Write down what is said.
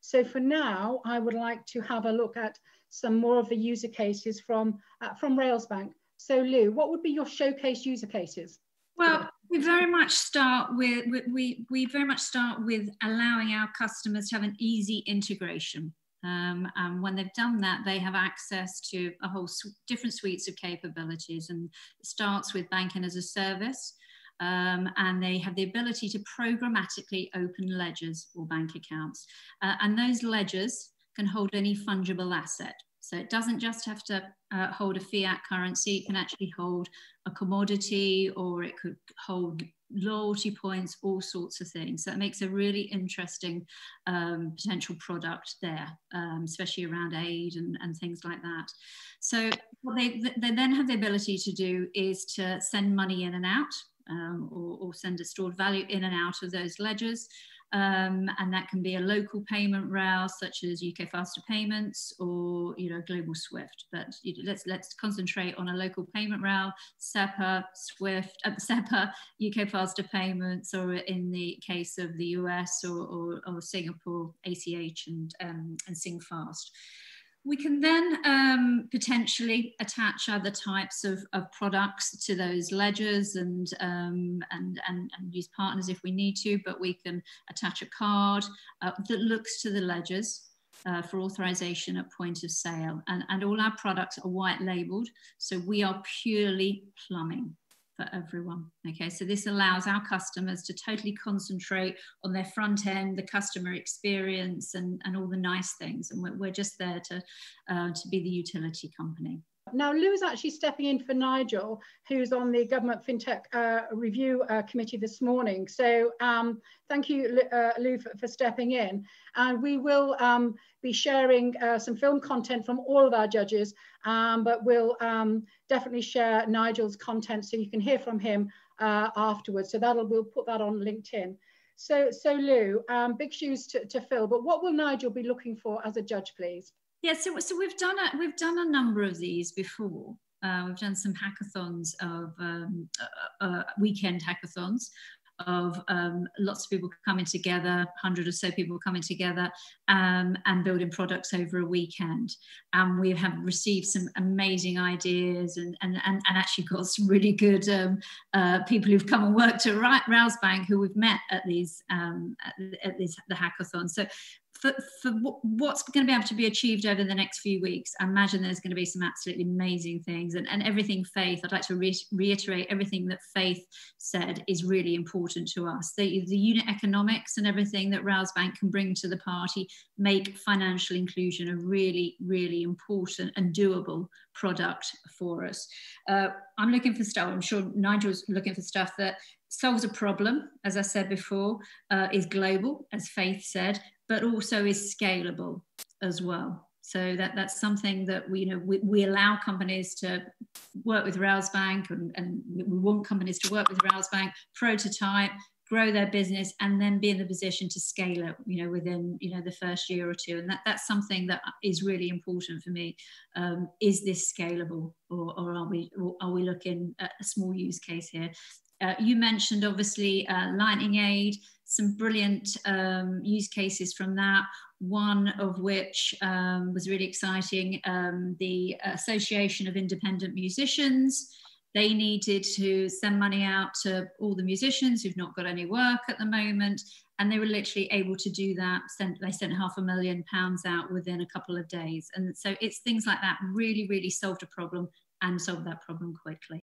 So for now, I would like to have a look at some more of the user cases from, uh, from Railsbank. So Lou, what would be your showcase user cases? Well, we very much start with, we, we very much start with allowing our customers to have an easy integration. Um, and when they've done that, they have access to a whole different suites of capabilities and it starts with banking as a service. Um, and they have the ability to programmatically open ledgers or bank accounts. Uh, and those ledgers can hold any fungible asset. So it doesn't just have to uh, hold a fiat currency, it can actually hold a commodity or it could hold loyalty points, all sorts of things. So it makes a really interesting um, potential product there, um, especially around aid and, and things like that. So what they, they then have the ability to do is to send money in and out um, or, or, send a stored value in and out of those ledgers. Um, and that can be a local payment rail such as UK Faster Payments or you know Global Swift. But you know, let's let's concentrate on a local payment rail, SEPA, Swift, uh, SEPA, UK Faster Payments, or in the case of the US or, or, or Singapore, ACH and um, and SingFast. We can then um, potentially attach other types of, of, products to those ledgers and, um, and, and, and, use partners if we need to, but we can attach a card uh, that looks to the ledgers uh, for authorization at point of sale. And, and all our products are white labeled, so we are purely plumbing for everyone. Okay, so this allows our customers to totally concentrate on their front end, the customer experience, and, and all the nice things. And we're, we're just there to, uh, to be the utility company. Now, Lou is actually stepping in for Nigel, who's on the Government FinTech uh, Review uh, Committee this morning. So um, thank you, uh, Lou, for, for, stepping in. And we will um, be sharing uh, some film content from all of our judges, um, but we'll um, definitely share Nigel's content so you can hear from him uh, afterwards. So that'll we'll put that on LinkedIn. So, so Lou, um, big shoes to, to fill, but what will Nigel be looking for as a judge, please? Yeah, so, so we've done a, we've done a number of these before. Uh, we've done some hackathons of um, uh, uh, weekend hackathons of um, lots of people coming together, 100 or so people coming together um, and building products over a weekend. And we have received some amazing ideas and, and, and, and actually got some really good um, uh, people who've come and worked at Railsbank who we've met at these, um, at, at these the hackathon. So for, for what's going to be able to be achieved over the next few weeks, I imagine there's going to be some absolutely amazing things and, and everything Faith, I'd like to re reiterate everything that Faith said is really important to us. The, the unit economics and everything that Railsbank can bring to the party make financial inclusion a really, really important and doable product for us. Uh, I'm looking for stuff, I'm sure Nigel's looking for stuff that solves a problem, as I said before, uh, is global, as Faith said, but also is scalable as well. So that, that's something that we, you know, we, we allow companies to work with Railsbank and, and we want companies to work with Railsbank, prototype, grow their business and then be in the position to scale it you know within you know the first year or two. And that, that's something that is really important for me. Um, is this scalable or, or are we or are we looking at a small use case here uh, you mentioned obviously uh, lightning aid some brilliant um, use cases from that, one of which um, was really exciting. Um, the Association of Independent Musicians, they needed to send money out to all the musicians who've not got any work at the moment. And they were literally able to do that. Sent, they sent half a million pounds out within a couple of days. And so it's things like that really, really solved a problem and solved that problem quickly.